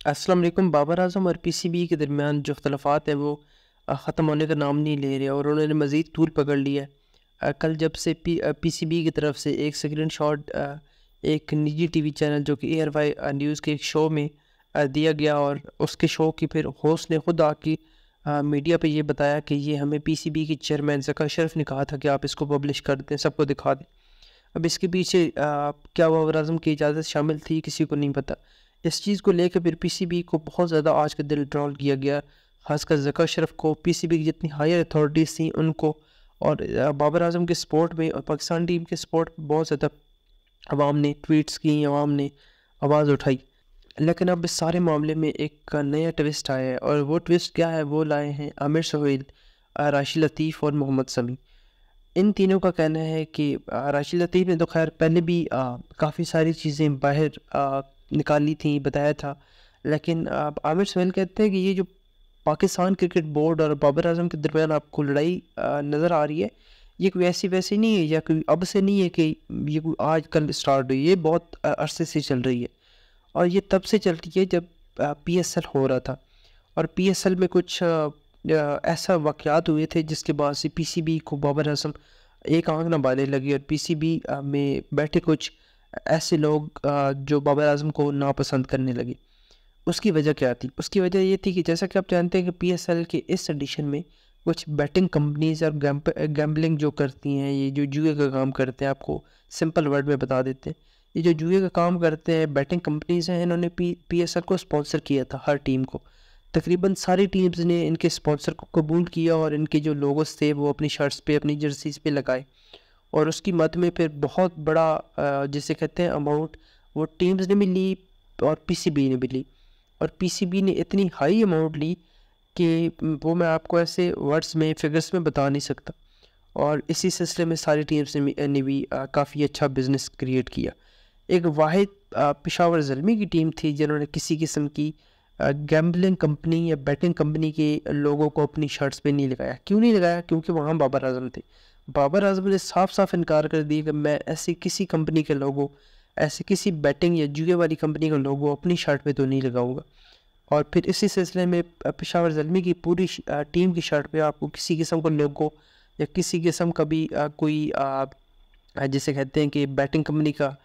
वालेकुम बाबर आज़म और पीसीबी के दरमियान जो अख्तलाफात हैं वो ख़त्म होने का नाम नहीं ले रहे और उन्होंने मज़ीद तूल पकड़ लिया है। कल जब से पी पी सी बी की तरफ़ से एक स्क्रीन शॉट एक निजी टी वी चैनल जो कि एयर वाई न्यूज़ के एक शो में दिया गया और उसके शो की फिर होस्ट ने खुद आके मीडिया पे ये बताया कि ये हमें पी सी बी की चेयरमैन जका शरफ ने कहा था कि आप इसको पब्लिश कर दें सबको दिखा दें। अब इसके पीछे आ, क्या बाबर आज़म की इजाज़त शामिल थी किसी को नहीं पता। इस चीज़ को लेकर फिर पीसीबी को बहुत ज़्यादा आज के दिल ट्रॉल किया गया। खासकर जका शरफ को पीसीबी की जितनी हायर अथॉरिटीज़ थी उनको और बाबर आज़म के सपोर्ट में और पाकिस्तान टीम के सपोर्ट में बहुत ज़्यादा आवाम ने ट्वीट्स की, आवाम ने आवाज़ उठाई। लेकिन अब इस सारे मामले में एक नया ट्विस्ट आया है और वो ट्विस्ट क्या है वो लाए हैं आमिर सोहेल राशि लतीफ़ और मोहम्मद समी इन तीनों का कहना है कि राशि लतीफ़ ने तो खैर पहले भी काफ़ी सारी चीज़ें बाहर निकाली थी, बताया था। लेकिन आप आमिर सोहेल कहते हैं कि ये जो पाकिस्तान क्रिकेट बोर्ड और बाबर आज़म के दरमियान आपको लड़ाई नज़र आ रही है, ये कोई ऐसी वैसी नहीं है या कोई अब से नहीं है कि ये कोई आज कल स्टार्ट हुई ये बहुत अरसे से चल रही है। और ये तब से चलती है जब पी एस एल हो रहा था। और पी एस एल में कुछ ऐसा वाक़ात हुए थे जिसके बाद से पी सी बी को बाबर आज़म एक आँख न बाले लगी और पी सी बी में बैठे कुछ ऐसे लोग जो बाबर आज़म को नापसंद करने लगे। उसकी वजह क्या थी? उसकी वजह ये थी कि जैसा कि आप जानते हैं कि पी एस एल के इस एडिशन में कुछ बैटिंग कंपनीज़ और गैम्बलिंग जो करती हैं, ये जो जुए का काम करते हैं, आपको सिंपल वर्ड में बता देते हैं। ये जो जुए का काम करते हैं बैटिंग कंपनीज़ हैं, इन्होंने पी पी एस एल को स्पॉन्सर किया था, हर टीम को। तकरीबन सारी टीम्स ने इनके स्पॉन्सर को कबूल किया और इनके जो लोगोस थे, वो अपनी शर्ट्स पे, अपनी जर्सीज पे लगाए। और उसकी मद में फिर बहुत बड़ा जिसे कहते हैं अमाउंट वो टीम्स ने भी ली और पीसीबी ने भी ली। और पीसीबी ने इतनी हाई अमाउंट ली कि वो मैं आपको ऐसे वर्ड्स में फिगर्स में बता नहीं सकता। और इसी सिलसिले में सारी टीम्स ने भी काफ़ी अच्छा बिज़नेस क्रिएट किया। एक वाहिद पिशावर जलमी की टीम थी जिन्होंने किसी किस्म की गैम्बलिंग कंपनी या बैटिंग कंपनी के लोगों को अपनी शर्ट्स पे नहीं लगाया। क्यों नहीं लगाया? क्योंकि वहाँ बाबर आज़म थे। बाबर आज़म ने साफ़ साफ़ इनकार कर दिया कि मैं ऐसी किसी कंपनी के लोगों, ऐसे किसी बैटिंग या जुए वाली कंपनी के लोगों अपनी शर्ट पे तो नहीं लगाऊँगा। और फिर इसी सिलसिले में पेशावर जलमी की पूरी टीम की शर्ट पे आपको किसी किस्म का लोगो या किसी किस्म का भी कोई जिसे कहते हैं कि बैटिंग कंपनी का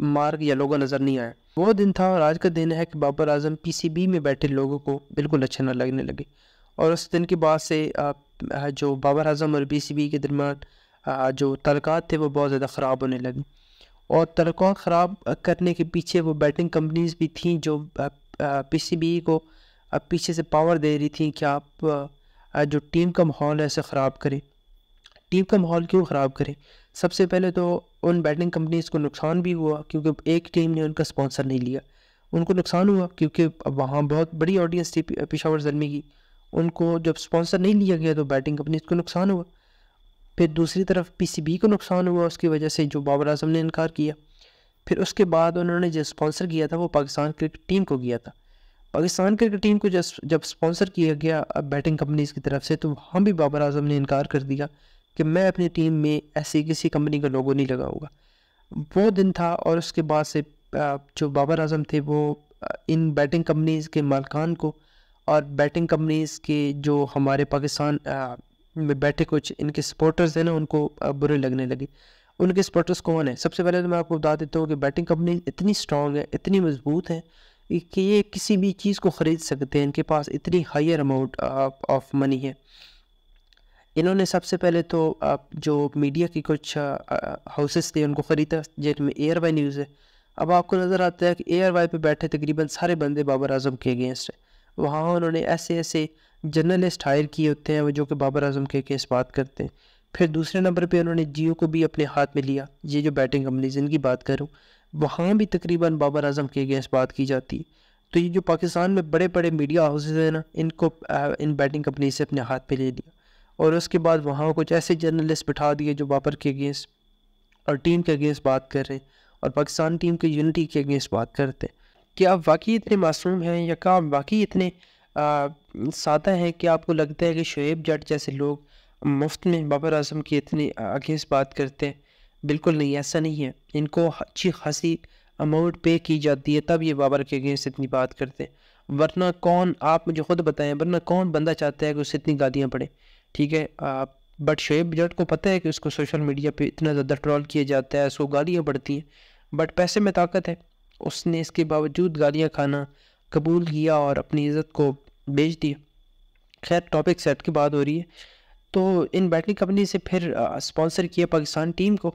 मार्ग या लोगो नज़र नहीं आया। वो दिन था और आज का दिन है कि बाबर आज़म पीसीबी में बैठे लोगों को बिल्कुल अच्छा ना लगने लगे। और उस दिन के बाद से जो बाबर आज़म और पीसीबी के दरमियान जो तलक़ात थे वो बहुत ज़्यादा ख़राब होने लगे। और तलक़ा ख़राब करने के पीछे वो बैटिंग कंपनीज़ भी थी जो पीसीबी को पीछे से पावर दे रही थी कि आप जो टीम का माहौल है इसे ख़राब करें। टीम का माहौल क्यों ख़राब करें? सबसे पहले तो उन बैटिंग कंपनीज़ को नुकसान भी हुआ क्योंकि एक टीम ने उनका स्पॉन्सर नहीं लिया। उनको नुकसान हुआ क्योंकि अब वहाँ बहुत बड़ी ऑडियंस थी पिशावर जलमी की। उनको जब स्पॉन्सर नहीं लिया गया तो बैटिंग कंपनीज़ को नुकसान हुआ। फिर दूसरी तरफ़ पीसीबी को नुकसान हुआ, उसकी वजह से जो बाबर आज़म ने इनकार किया। फिर उसके बाद उन्होंने जो स्पॉन्सर किया था वो पाकिस्तान क्रिकेट टीम को किया था। पाकिस्तान क्रिकेट टीम को जब जब स्पॉन्सर किया गया बैटिंग कंपनीज़ की तरफ़ से तो वहाँ भी बाबर आज़म ने इनकार कर दिया। कि मैं अपनी टीम में ऐसी किसी कंपनी का लोगो नहीं लगाऊँगा। वो दिन था और उसके बाद से जो बाबर आज़म थे वो इन बैटिंग कंपनीज़ के मालकान को और बैटिंग कंपनीज़ के जो हमारे पाकिस्तान में बैठे कुछ इनके सपोर्टर्स हैं ना, उनको बुरे लगने लगे। उनके सपोर्टर्स कौन है? सबसे पहले तो मैं आपको बता देता हूँ कि बैटिंग कंपनी इतनी स्ट्रॉन्ग है, इतनी मज़बूत है कि ये किसी भी चीज़ को ख़रीद सकते हैं। इनके पास इतनी हायर अमाउंट ऑफ़ मनी है। इन्होंने सबसे पहले तो आप जो मीडिया की कुछ हाउसेस थे, उनको ख़रीदा जिनमें एयर वाई न्यूज़ है। अब आपको नज़र आता है कि एयर वाई पर बैठे तकरीबन सारे बंदे बाबर आज़म के अगेंस्ट हैं। वहाँ उन्होंने ऐसे ऐसे जर्नलिस्ट हायर किए होते हैं, जो कि बाबर आज़म के केस बात करते हैं। फिर दूसरे नंबर पे उन्होंने जियो को भी अपने हाथ में लिया, ये जो बैटिंग कंपनीज़ इनकी बात करूँ, वहाँ भी तकरीबन बाबर आज़म के अगेंस्ट बात की जाती है। तो ये जो पाकिस्तान में बड़े बड़े मीडिया हाउसेज हैं ना, इनको इन बैटिंग कंपनी से अपने हाथ पे ले लिया। और उसके बाद वहाँ कुछ ऐसे जर्नलिस्ट बिठा दिए जो बाबर के अगेंस्ट और टीम के अगेंस्ट बात कर रहे हैं और पाकिस्तान टीम के यूनिटी के अगेंस्ट बात करते हैं। क्या आप वाकई इतने मासूम हैं या क्या आप वाकई इतने सादा हैं कि आपको लगता है कि शुएब जट जैसे लोग मुफ़्त में बाबर आज़म की इतनी अगेंस्ट बात करते हैं? बिल्कुल नहीं, ऐसा नहीं है। इनको अच्छी खासी अमाउंट पे की जाती है, तब ये बाबर के अगेंस्ट इतनी बात करते हैं। वरना कौन, आप मुझे खुद बताएँ, वरना कौन बंदा चाहता है कि उससे इतनी गालियाँ पड़े ठीक है बट शेब जट को पता है कि उसको सोशल मीडिया पे इतना ज़्यादा ट्रॉल किया जाता है उसको गालियाँ पड़ती हैं बट पैसे में ताकत है। उसने इसके बावजूद गालियाँ खाना कबूल किया और अपनी इज़्ज़त को बेच दिया खैर टॉपिक सेट की बात हो रही है तो इन बैटिंग कंपनी से फिर स्पॉन्सर किया पाकिस्तान टीम को,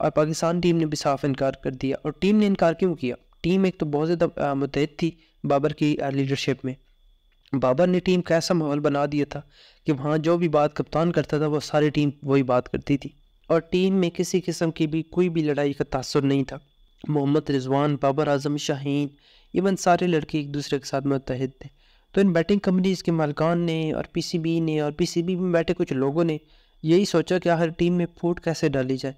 और पाकिस्तान टीम ने भी साफ़ इनकार कर दिया, और टीम ने इनकार क्यों किया? टीम एक तो बहुत ज़्यादा मुतहद थी बाबर की लीडरशिप में। बाबर ने टीम का ऐसा माहौल बना दिया था कि वहाँ जो भी बात कप्तान करता था, वो सारी टीम वही बात करती थी। और टीम में किसी किस्म की भी कोई भी लड़ाई का तासर नहीं था। मोहम्मद, रिजवान, बाबर आज़म, शाहीन, इवन सारे लड़के एक दूसरे के साथ मुतहद थे। तो इन बैटिंग कंपनीज़ के मालकान ने और पीसीबी ने और पीसीबी में बैठे कुछ लोगों ने यही सोचा कि आखिर टीम में फूट कैसे डाली जाए,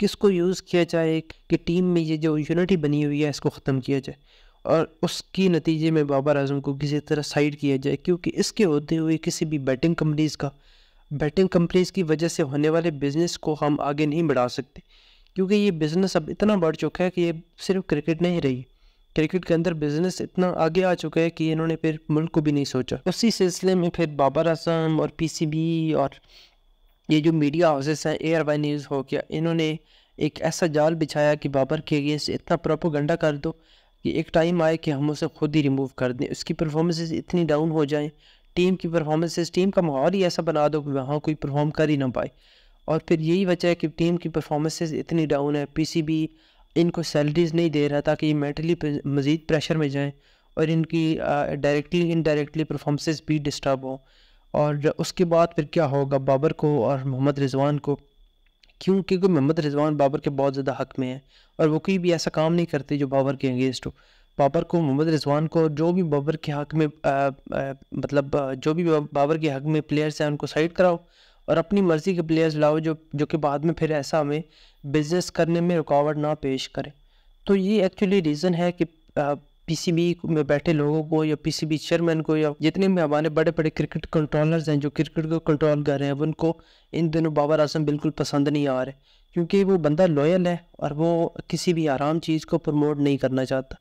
किसको यूज़ किया जाए कि टीम में ये जो यूनिटी बनी हुई है, इसको ख़त्म किया जाए। और उसकी नतीजे में बाबर आज़म को किसी तरह साइड किया जाए, क्योंकि इसके होते हुए किसी भी बैटिंग कंपनीज़ का बैटिंग कंपनीज़ की वजह से होने वाले बिज़नेस को हम आगे नहीं बढ़ा सकते। क्योंकि ये बिज़नेस अब इतना बढ़ चुका है कि ये सिर्फ़ क्रिकेट नहीं रही। क्रिकेट के अंदर बिज़नेस इतना आगे आ चुका है कि इन्होंने फिर मुल्क को भी नहीं सोचा। उसी सिलसिले में फिर बाबर आज़म और पीसीबी और ये जो मीडिया हाउसेस हैं एयर वाई न्यूज़ हो गया, इन्होंने एक ऐसा जाल बिछाया कि बाबर के अगेंस्ट इतना प्रोपोगंडा कर दो कि एक टाइम आए कि हम उसे खुद ही रिमूव कर दें, उसकी परफॉर्मेंसेस इतनी डाउन हो जाएँ टीम की परफॉर्मेंसेस टीम का माहौल ही ऐसा बना दो कि वहाँ कोई परफॉर्म कर ही ना पाए। और फिर यही वजह है कि टीम की परफॉर्मेंसेस इतनी डाउन है पीसीबी इनको सैलरीज नहीं दे रहा ताकि ये मेंटली मज़ीद प्रेशर में जाएँ और इनकी डायरेक्टली इनडायरेक्टली परफॉर्मेंसेस भी डिस्टर्ब हों। और उसके बाद फिर क्या होगा, बाबर को और मोहम्मद रिजवान को क्यों? क्योंकि मोहम्मद रिजवान बाबर के बहुत ज़्यादा हक में है और वो कोई भी ऐसा काम नहीं करते जो बाबर के अगेंस्ट हो। बाबर को मोहम्मद रिजवान को जो भी बाबर के हक में आ, आ, मतलब जो भी बाबर के हक में प्लेयर्स हैं उनको साइड कराओ और अपनी मर्ज़ी के प्लेयर्स लाओ जो जो कि बाद में फिर ऐसा हमें बिज़नेस करने में रुकावट ना पेश करें। तो ये एक्चुअली रीज़न है कि पीसीबी में बैठे लोगों को या पीसीबी चेयरमैन को या जितने भी हमारे बड़े बड़े क्रिकेट कंट्रोलर्स हैं, जो क्रिकेट को कंट्रोल कर रहे हैं, उनको इन दिनों बाबर आज़म बिल्कुल पसंद नहीं आ रहे। क्योंकि वो बंदा लॉयल है और वो किसी भी आराम चीज़ को प्रमोट नहीं करना चाहता।